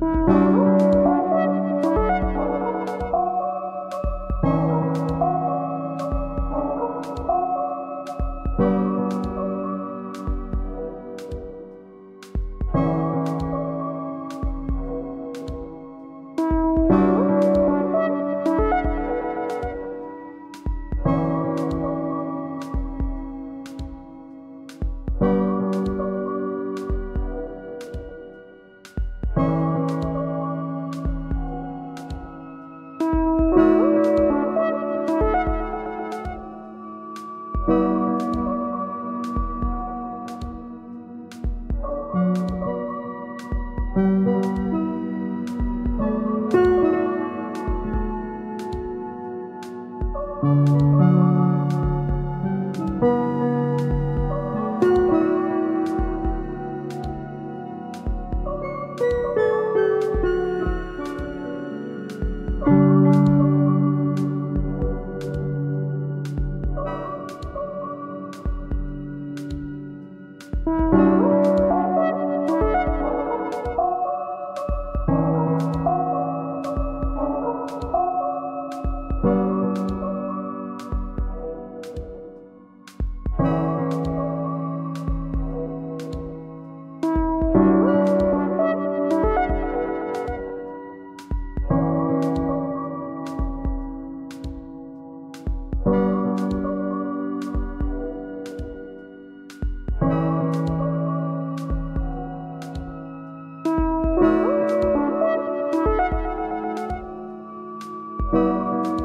Música Música Música